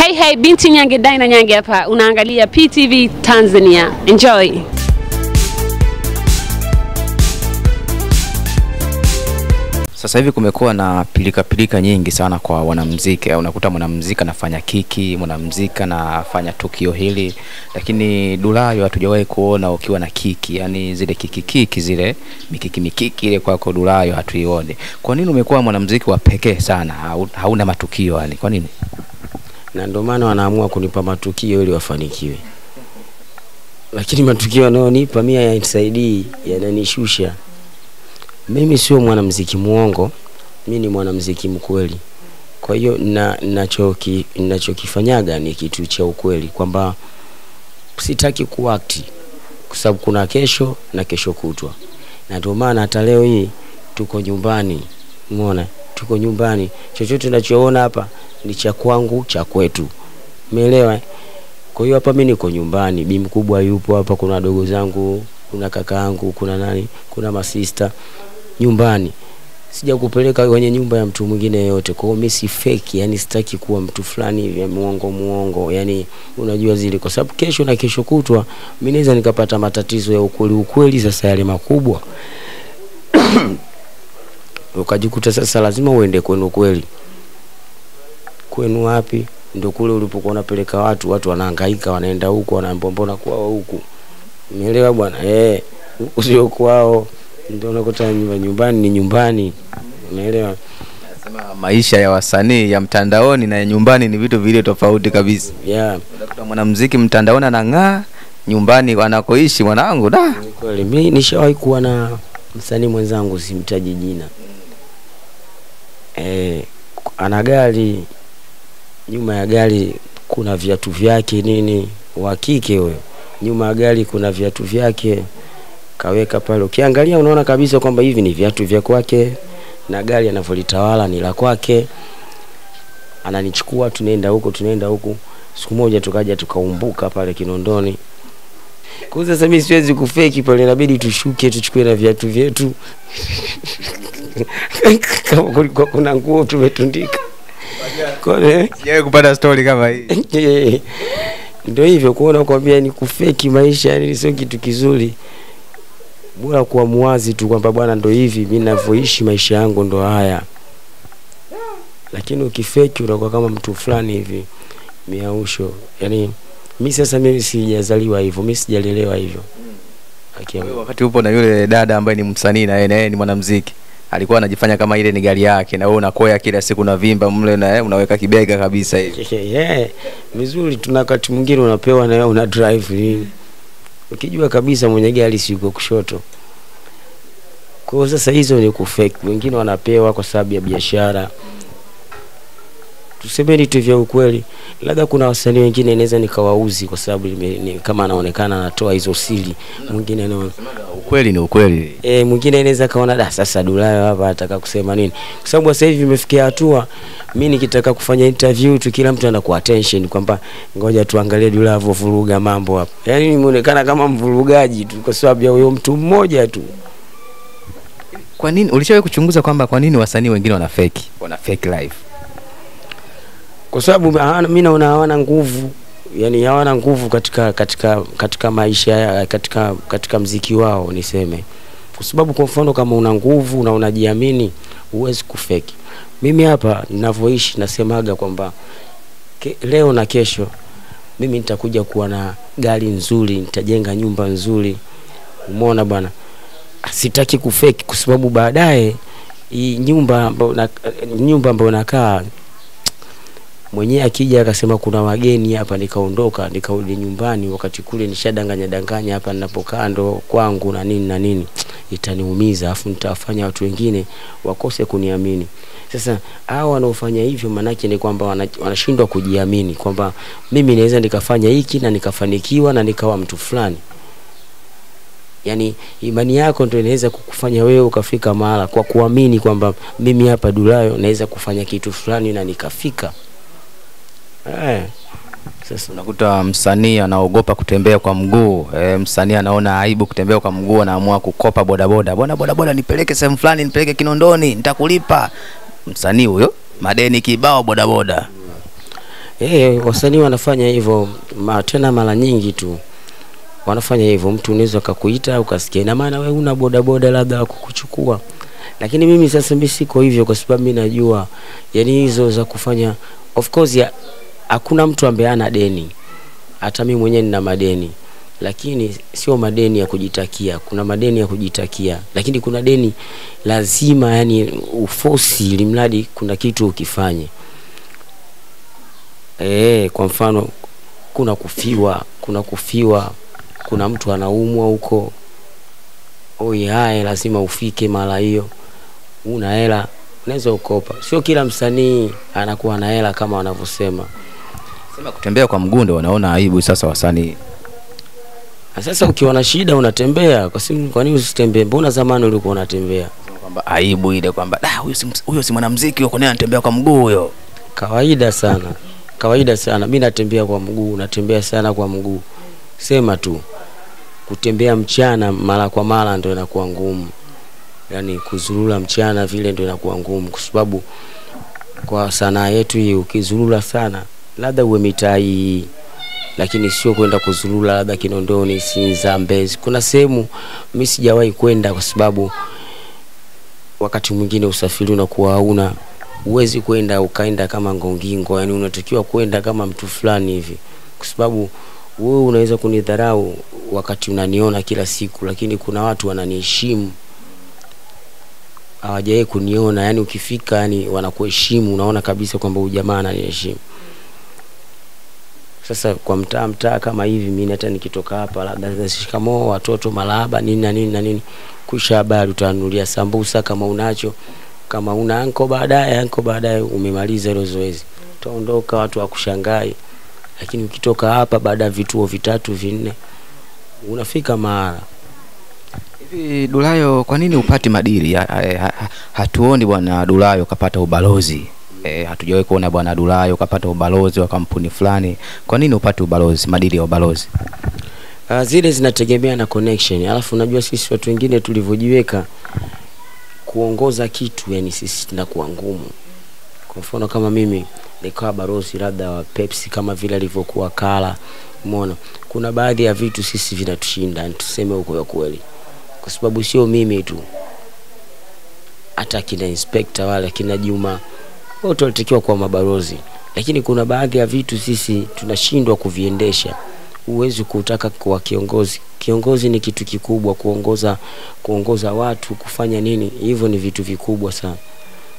Hey hey, binti Nyange Daina Nyange hapa, unaangalia PTV Tanzania. Enjoy. Sasa hivi kumekuwa na pilika pilika nyingi sana kwa wanamuziki. Unakuta mwanamuziki anafanya kiki, mwanamuziki anafanya tukio hili, lakini Dulayo hatujawahi kuona ukiwa na kiki, yani zile kiki kiki zile mikiki mikiki ile kwako Dulayo hatuione. Kwa nini umekuwa mwanamuziki wa pekee sana, hauna matukio yani? Kwa nini? Na ndio maana wanaamua kunipa matukio ili wafanikiwe, lakini matukio wanayonipa mimi hayanisaidii, yananishusha. Mimi sio mwanamuziki muongo, mimi ni mwanamuziki mkweli. Kwa hiyo na nachoki nachokifanyaga ni kitu cha ukweli, kwamba sitaki kuakti kwa sababu kuna kesho na kesho kutwa, na ndio maana hata leo hii tuko nyumbani, umeona, tuko nyumbani. Chochote tunachoona hapa ni cha kwangu, cha kwetu, umeelewa? Kwa hiyo hapa mimi niko nyumbani, bi mkubwa yupo hapa, kuna wadogo zangu, kuna kaka yangu, kuna nani, kuna masista nyumbani sija kupeleka kwenye nyumba ya mtu mwingine yote. Kwa hiyo mimi si fake, yani sitaki kuwa mtu fulani hivi muongo muongo, yani unajua zile, kwa sababu kesho na kesho kutwa mimi naweza nikapata matatizo ya ukweli ukweli, sasa yale makubwa ukajikuta sasa lazima uende kwenu kweli. Kwenu wapi? Ndio kule ulipokuwa unapeleka watu, watu wanahangaika, wanaenda huko, wanaambia mbona kwao huku, umeelewa bwana? Eh, huku sio kwao, ndio unakuta nyumba nyumbani ni nyumbani, umeelewa? Nasema maisha ya wasanii ya mtandaoni na ya nyumbani ni vitu vile tofauti kabisa. Yeah, Unakuta mwanamuziki mtandaoni anang'aa, nyumbani wanakoishi mwanangu da. kweli. Mimi nishawahi kuwa na msanii mwenzangu, simtaji jina, eh, ana gari, nyuma ya gari kuna viatu vyake nini, wa kike huyo, nyuma ya gari kuna viatu vyake kaweka pale. Ukiangalia unaona kabisa kwamba hivi ni viatu vya kwake, na gari anavyolitawala ni la kwake. Ananichukua, tunaenda huko, tunaenda huko. Siku moja tukaja tukaumbuka pale Kinondoni. Kwa sasa mimi siwezi kufeki pale, inabidi tushuke tuchukue na viatu vyetu kama kulikuwa kuna nguo tumetundika Sijawahi kupata story kama hii. ndio hivyo kuona kwambia ni kufeki maisha yani sio kitu kizuri. Bora kuwa muwazi tu kwamba bwana ndo hivi mi navyoishi maisha yangu ndo haya. Lakini ukifeki unakuwa kama mtu fulani hivi miausho. Yani mi sasa mimi sijazaliwa hivyo mi sijalelewa hivyo. Okay. Wakati upo na yule dada ambaye ni msanii na yeye na yeye ni mwanamuziki alikuwa anajifanya kama ile ni gari yake na wewe unakoya kila siku na vimba mle na eh, unaweka kibega kabisa hivi. yeah, vizuri tuna wakati mwingine unapewa na una drive nini. Ukijua kabisa mwenye gari si yuko kushoto. Kwa sasa hizo ni kufake wengine wanapewa kwa sababu ya biashara. Tusemeni tu vya ukweli. Labda kuna wasanii wengine inaweza nikawauzi kwa sababu kama anaonekana anatoa hizo siri. Mwingine anaona Ukweli ni ukweli. e, mwingine anaweza kaona da sasa Dulayo hapa ataka kusema nini, kwa sababu sasa hivi imefikia hatua mi nikitaka kufanya interview tu kila mtu anakuwa attention kwamba ngoja tuangalie Dulayo vuruga mambo hapa, yaani nimeonekana kama mvurugaji tu kwa sababu ya huyo mtu mmoja tu. Kwa nini ulishawahi kuchunguza kwamba kwa nini wasanii wengine wana fake? Wana fake life. kwa sababu mimi naona hawana nguvu yani hawana nguvu katika katika katika maisha katika katika mziki wao niseme. Kwa sababu kwa mfano kama una nguvu na unajiamini huwezi kufeki. Mimi hapa ninavyoishi nasemaga kwamba leo na kesho mimi nitakuja kuwa na gari nzuri nitajenga nyumba nzuri. Umeona bwana? Sitaki kufeki kwa sababu baadaye nyumba ambayo nyumba ambayo nakaa mwenyewe akija akasema kuna wageni hapa, nikaondoka nikarudi nyumbani, wakati kule nishadanganya danganya hapa ninapokaa ndo kwangu na nini na nini, itaniumiza, afu nitawafanya watu wengine wakose kuniamini. Sasa hao wanaofanya hivyo, manake ni kwamba wana- wanashindwa kujiamini kwamba mimi naweza nikafanya hiki na nikafanikiwa na nikawa mtu fulani. Yani imani yako ndio inaweza kukufanya wewe ukafika mahala kwa kuamini kwamba mimi hapa Dulayo naweza kufanya kitu fulani na nikafika. Eh. Sasa Unakuta msanii anaogopa kutembea kwa mguu e, msanii anaona aibu kutembea kwa mguu, anaamua kukopa bodaboda. Bwana bodaboda, nipeleke sehemu fulani, nipeleke Kinondoni, nitakulipa. Msanii huyo madeni kibao bodaboda. Eh, wasanii wanafanya hivyo ma, tena mara nyingi tu wanafanya hivyo. Mtu unaweza akakuita ukasikia, ina maana wewe una bodaboda labda kukuchukua, lakini mimi sasa mimi siko hivyo, kwa sababu mimi najua yani hizo za kufanya, of course ya, hakuna mtu ambaye ana deni. Hata mimi mwenyewe nina madeni, lakini sio madeni ya kujitakia. Kuna madeni ya kujitakia, lakini kuna deni lazima, yani ufosi, ili mradi kuna kitu ukifanye. Eh, kwa mfano kuna kufiwa, kuna kufiwa, kuna mtu anaumwa huko, oi, haya lazima ufike mara hiyo, una hela unaweza ukopa. Sio kila msanii anakuwa na hela kama wanavyosema. Sema kutembea kwa mguu ndio wanaona aibu sasa wasanii. Sasa ukiwa na shida unatembea, kwa simu, kwa nini usitembee? Mbona zamani ulikuwa unatembea? Kwamba aibu ile kwamba da huyo si huyo si mwanamuziki yuko kwa nini anatembea kwa mguu huyo. Kawaida sana, kawaida sana. Mimi natembea kwa mguu, natembea sana kwa mguu. Sema tu kutembea mchana mara kwa mara ndio inakuwa ngumu, yaani kuzurura mchana vile ndio inakuwa ngumu, kwa sababu kwa sanaa yetu hii ukizurura sana, labda uwe mitaa hii, lakini sio kwenda kuzurula labda Kinondoni, Sinza, Mbezi. Kuna sehemu mi sijawahi kwenda kwa sababu wakati mwingine usafiri unakuwa hauna huwezi kwenda ukaenda kama ngongingo, yani unatakiwa kwenda kama mtu fulani hivi, kwa sababu wewe unaweza kunidharau wakati unaniona kila siku, lakini kuna watu wananiheshimu hawajawahi kuniona. Yani ukifika, yani wanakuheshimu, unaona kabisa kwamba huyu jamaa ananiheshimu. Sasa kwa mtaa mtaa kama hivi, mimi hata nikitoka hapa, labda shikamoo watoto, malaba nini na nini na nini, kusha habari, utanunulia sambusa kama unacho kama una anko baadaye anko baadaye umemaliza hilo zoezi utaondoka watu wakushangai lakini ukitoka hapa baada ya vituo vitatu vinne unafika mahala Hivi Dulayo, kwa nini upati madili? Ha, ha, ha, hatuoni bwana Dulayo kapata ubalozi. E, hatujawahi kuona bwana Dulayo ukapata ubalozi wa kampuni fulani. Kwa nini upate ubalozi, madili ya ubalozi? uh, zile zinategemea na connection. Alafu unajua sisi watu wengine tulivyojiweka kuongoza kitu yani sisi tunakuwa ngumu. Kwa mfano kama mimi nikawa balozi labda wa Pepsi kama vile alivyokuwa Kala umeona? Kuna baadhi ya vitu sisi vinatushinda tuseme huko kweli. Kwa sababu sio mimi tu. Hata kina inspekta wale kina Juma wote walitakiwa kuwa mabalozi, lakini kuna baadhi ya vitu sisi tunashindwa kuviendesha. Huwezi kutaka kuwa kiongozi. Kiongozi ni kitu kikubwa kuongoza kuongoza watu kufanya nini. Hivyo ni vitu vikubwa sana.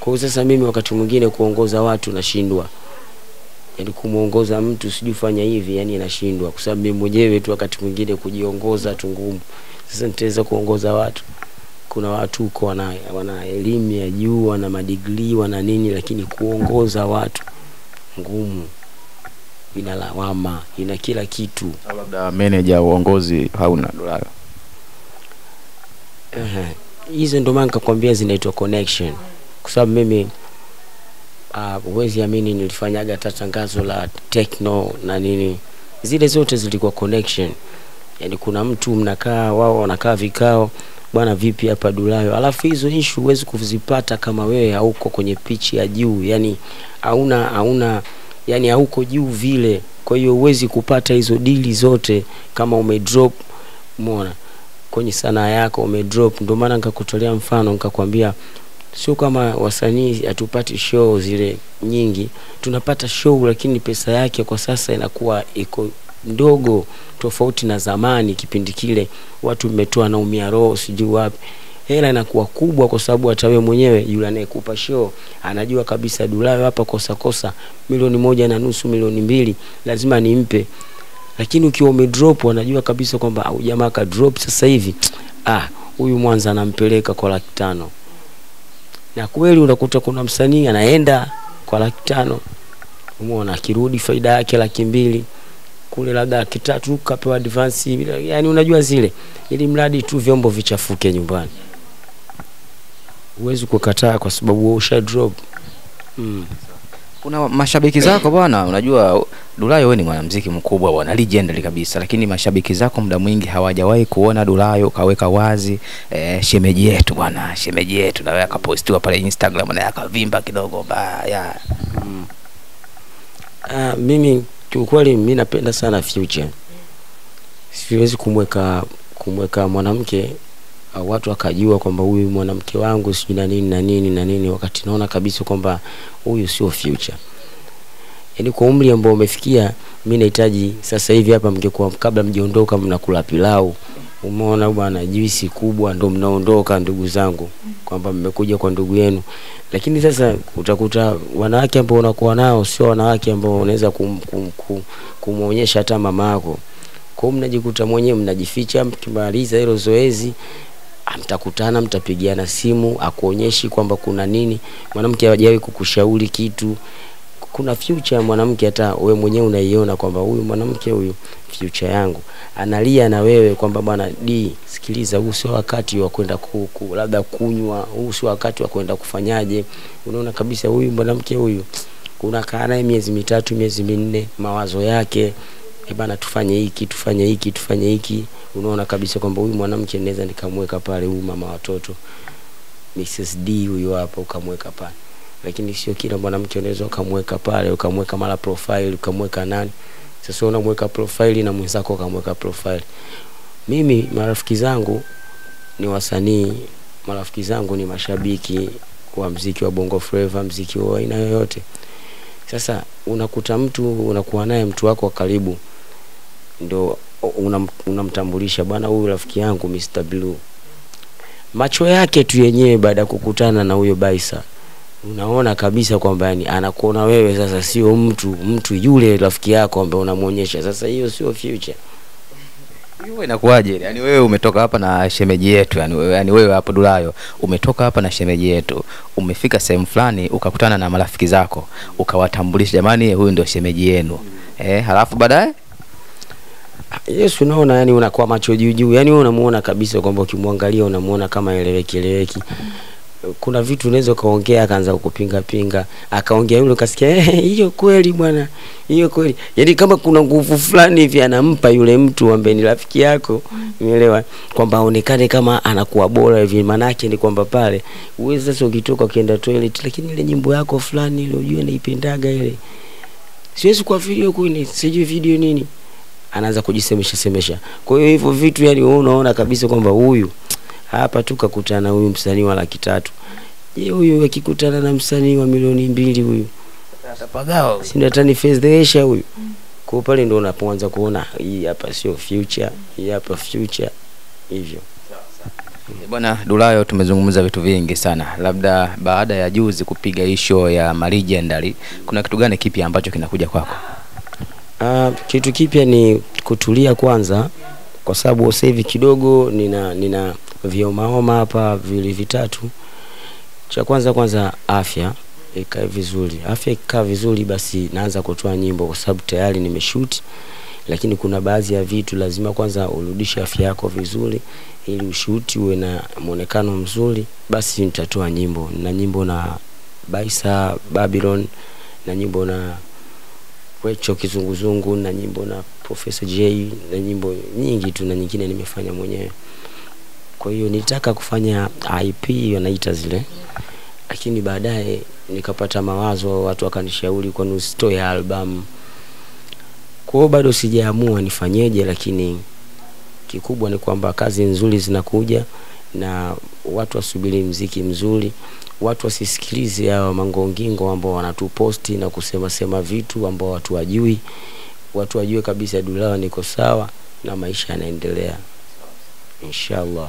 Kwa hiyo sasa mimi wakati mwingine kuongoza watu nashindwa. Yani kumuongoza mtu sijui fanya hivi yani nashindwa. Kwa sababu mimi mwenyewe tu wakati mwingine kujiongoza tu ngumu. Sasa nitaweza kuongoza watu kuna watu huko wana, wana elimu ya juu wana madigrii wana nini lakini kuongoza watu ngumu ina lawama ina kila kitu labda manager uongozi hauna? Ehe. hizo ndo maana nikakwambia zinaitwa connection kwa sababu mimi huwezi uh, amini nilifanyaga hata tangazo la techno na nini zile zote zilikuwa connection yani kuna mtu mnakaa wao wanakaa vikao bwana vipi hapa Dulayo? Alafu hizo issue huwezi kuzipata kama wewe hauko kwenye pichi ya juu yani hauna hauna yani hauko juu vile. Kwa hiyo huwezi kupata hizo dili zote kama umedrop umeona kwenye sanaa yako umedrop ndio maana nikakutolea mfano nikakwambia sio kama wasanii hatupati show zile nyingi. Tunapata show lakini pesa yake kwa sasa inakuwa iko ndogo tofauti na zamani kipindi kile watu mmetoa naumia roho sijui wapi. Hela inakuwa kubwa kwa sababu hata wewe mwenyewe yule anayekupa show anajua kabisa Dulayo hapa kosa kosa milioni moja na nusu milioni mbili lazima nimpe. Lakini ukiwa umedrop anajua kabisa kwamba au jamaa ka drop sasa hivi ah huyu Mwanza anampeleka kwa laki tano. Na kweli unakuta kuna msanii anaenda kwa laki tano. Umeona akirudi faida yake laki mbili kule labda laki tatu kapewa advance yani unajua zile ili mradi tu vyombo vichafuke nyumbani huwezi kukataa kwa sababu wewe usha drop mm. Kuna mashabiki zako bwana, unajua Dulayo wewe ni mwanamuziki mkubwa bwana, legendary kabisa, lakini mashabiki zako muda mwingi hawajawahi kuona Dulayo kaweka wazi eh, shemeji yetu bwana, shemeji yetu, na wewe akapostiwa pale Instagram na akavimba kidogo ba ya. Mm. Uh, mimi kiukweli mi napenda sana future. Siwezi kumweka kumweka mwanamke watu wakajua kwamba huyu mwanamke wangu sijui na nini na nini na nini, wakati naona kabisa kwamba huyu sio future. Yaani kwa umri ambao umefikia, mi nahitaji sasa hivi hapa, mngekuwa kabla mjiondoka mnakula pilau, umeona bwana, juisi kubwa, ndo mnaondoka ndugu zangu, kwamba mmekuja kwa ndugu yenu. Lakini sasa utakuta wanawake ambao unakuwa nao sio wanawake ambao unaweza kum, kum, kum, kumwonyesha hata mama yako. Kwa hiyo mnajikuta mwenyewe mnajificha, mkimaliza hilo zoezi mtakutana, mtapigiana simu, akuonyeshi kwamba kuna nini. Mwanamke hajawahi kukushauri kitu, kuna future ya mwanamke hata wewe mwenyewe unaiona kwamba huyu mwanamke huyu future yangu analia na wewe kwamba bwana D, sikiliza, huu sio wakati wa kwenda ku, ku, labda kunywa, huu sio wakati wa kwenda kufanyaje. Unaona kabisa huyu mwanamke huyu unakaa naye miezi mitatu, miezi minne, mawazo yake e bana, tufanye hiki, tufanye hiki, tufanye hiki. Unaona kabisa kwamba huyu mwanamke naweza nikamweka pale, huyu mama watoto Mrs D huyu hapa, ukamweka pale lakini sio kila mwanamke unaweza ukamweka pale ukamweka mara profile ukamweka nani. Sasa unamweka profile na mwenzako ukamweka profile. Mimi marafiki zangu ni wasanii marafiki zangu ni mashabiki wa mziki wa bongo flava mziki wa aina yoyote. Sasa unakuta mtu unakuwa naye mtu wako wa karibu ndo unam- unamtambulisha bwana huyu rafiki yangu Mr. Blue. Macho yake tu yenyewe baada ya kukutana na huyo Baisa unaona kabisa kwamba yani anakuona wewe sasa sio mtu mtu yule rafiki yako ambaye unamwonyesha sasa hiyo sio future Hiyo inakuwaje? Yaani wewe umetoka hapa na shemeji yetu, yani wewe, yani wewe hapo Dulayo umetoka hapa na shemeji yetu, umefika sehemu fulani ukakutana na marafiki zako, ukawatambulisha, jamani, huyu ndio shemeji yenu. Eh, halafu baadaye Yes, unaona yani unakuwa macho juu juu, yani wewe unamuona kabisa kwamba ukimwangalia unamuona kama eleweki eleweki. Kuna vitu unaweza ukaongea akaanza kukupinga pinga, akaongea yule ukasikia "Eh, hiyo kweli bwana, hiyo kweli. Yani kama kuna nguvu fulani hivi anampa yule mtu ambaye ni rafiki yako, umeelewa, kwamba aonekane kama anakuwa bora hivi. Maana yake ni kwamba pale uwezi sasa ukitoka ukienda toilet, lakini ile nyimbo yako fulani ile ujue naipendaga ile, siwezi kwa video kwini, sijui video nini anaanza kujisemesha semesha. Kwa hiyo hivyo vitu yani wewe unaona kabisa kwamba huyu hapa tu kakutana huyu msanii wa laki tatu. Je, huyu akikutana na msanii wa milioni mbili huyu atapagao. si ndio atanifedhesha huyu? Kwa pale ndo unapoanza kuona hii hapa sio future, hii hapa future hivyo. Bwana Dulayo, tumezungumza vitu vingi sana, labda baada ya juzi kupiga isho ya marijendari kuna kitu gani kipi ambacho kinakuja kwako? Ah, kitu kipya ni kutulia kwanza, kwa sababu sasa hivi kidogo nina nina viomaoma hapa vili vitatu. Cha kwanza kwanza afya ikae vizuri, afya ikikaa vizuri, basi naanza kutoa nyimbo, kwa sababu tayari nimeshoot, lakini kuna baadhi ya vitu lazima kwanza urudishe afya yako vizuri, ili ushuti uwe na mwonekano mzuri, basi nitatoa nyimbo. Na nyimbo na Baisa Babylon, na nyimbo na Wecho Kizunguzungu na nyimbo na Professor J na nyimbo nyingi tu na nyingine nimefanya mwenyewe. Kwa hiyo nilitaka kufanya IP wanaita zile, lakini baadaye nikapata mawazo, watu wakanishauri kwa nini usitoe album. Kwa hiyo bado sijaamua nifanyeje, lakini kikubwa ni kwamba kazi nzuri zinakuja na watu wasubiri mziki mzuri, watu wasisikilize hawa mangongingo ambao wanatuposti na kusema sema vitu ambao watu wajui. Watu wajue kabisa Dulawa niko sawa na maisha yanaendelea inshallah.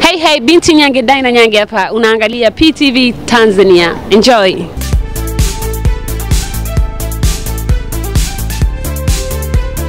Hey hey, binti Nyange daina Nyange hapa, unaangalia PTV Tanzania. Enjoy.